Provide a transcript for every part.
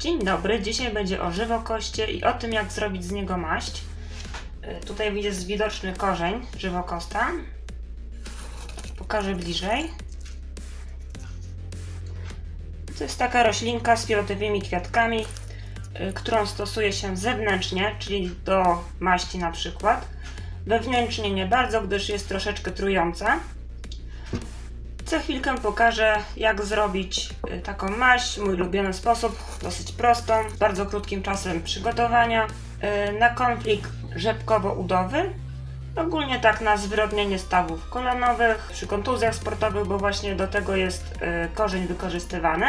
Dzień dobry, dzisiaj będzie o żywokoście i o tym jak zrobić z niego maść. Y, Tutaj jest widoczny korzeń żywokosta. Pokażę bliżej. To jest taka roślinka z fioletowymi kwiatkami, y, którą stosuje się zewnętrznie, czyli do maści na przykład. Wewnętrznie nie bardzo, gdyż jest troszeczkę trująca. Za chwilkę pokażę, jak zrobić y, taką maść, mój ulubiony sposób, dosyć prostą, z bardzo krótkim czasem przygotowania. Y, Na konflikt rzepkowo-udowy, ogólnie tak na zwyrodnienie stawów kolanowych, przy kontuzjach sportowych, bo właśnie do tego jest y, korzeń wykorzystywany.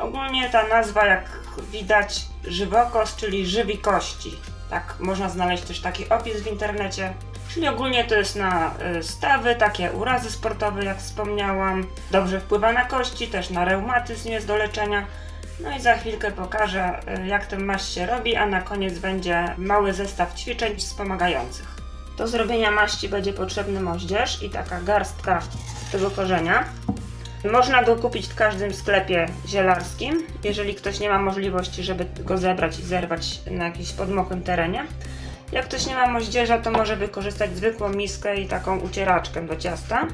Ogólnie ta nazwa, jak widać, żywokos, czyli żywi kości. Tak, można znaleźć też taki opis w internecie. Czyli ogólnie to jest na y, stawy, takie urazy sportowe, jak wspomniałam. Dobrze wpływa na kości, też na reumatyzm jest do leczenia. No i za chwilkę pokażę, y, jak ten maść się robi, a na koniec będzie mały zestaw ćwiczeń wspomagających. Do zrobienia maści będzie potrzebny moździerz i taka garstka tego korzenia. Można go kupić w każdym sklepie zielarskim, jeżeli ktoś nie ma możliwości, żeby go zebrać i zerwać na jakimś podmokłym terenie. Jak ktoś nie ma moździerza, to może wykorzystać zwykłą miskę i taką ucieraczkę do ciasta.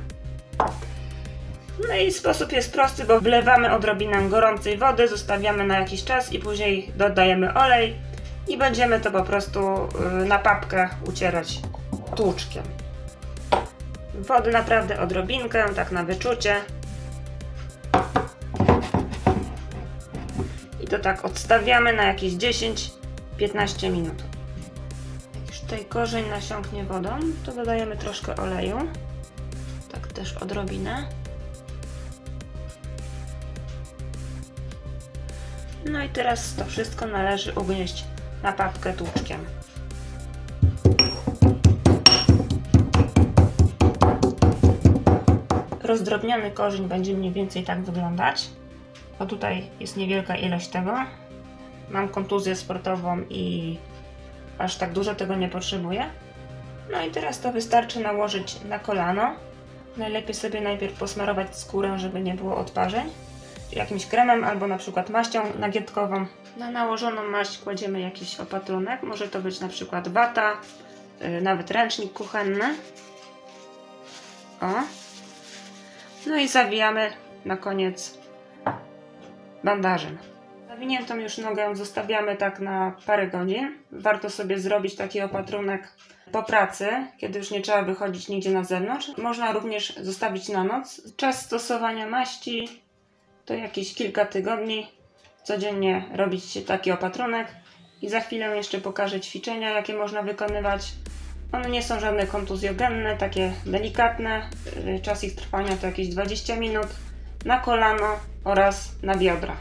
No i sposób jest prosty, bo wlewamy odrobinę gorącej wody, zostawiamy na jakiś czas i później dodajemy olej i będziemy to po prostu y, na papkę ucierać tłuczkiem. Wody naprawdę odrobinkę, tak na wyczucie. I to tak odstawiamy na jakieś 10-15 minut. Już tutaj korzeń nasiąknie wodą, to dodajemy troszkę oleju. Tak też odrobinę. No i teraz to wszystko należy ugnieść na papkę tłuczkiem. Rozdrobniony korzeń będzie mniej więcej tak wyglądać. Bo tutaj jest niewielka ilość tego. Mam kontuzję sportową i aż tak dużo tego nie potrzebuję. No i teraz to wystarczy nałożyć na kolano. Najlepiej sobie najpierw posmarować skórę, żeby nie było odparzeń. Jakimś kremem albo na przykład maścią nagietkową. Na nałożoną maść kładziemy jakiś opatrunek. Może to być na przykład wata, yy, nawet ręcznik kuchenny. O. No i zawijamy na koniec bandażem. Zawiniętą już nogę zostawiamy tak na parę godzin. Warto sobie zrobić taki opatrunek po pracy, kiedy już nie trzeba wychodzić nigdzie na zewnątrz. Można również zostawić na noc. Czas stosowania maści to jakieś kilka tygodni. Codziennie robić taki opatrunek. I za chwilę jeszcze pokażę ćwiczenia, jakie można wykonywać. One nie są żadne kontuzjogenne, takie delikatne. Czas ich trwania to jakieś 20 minut na kolano oraz na biodra.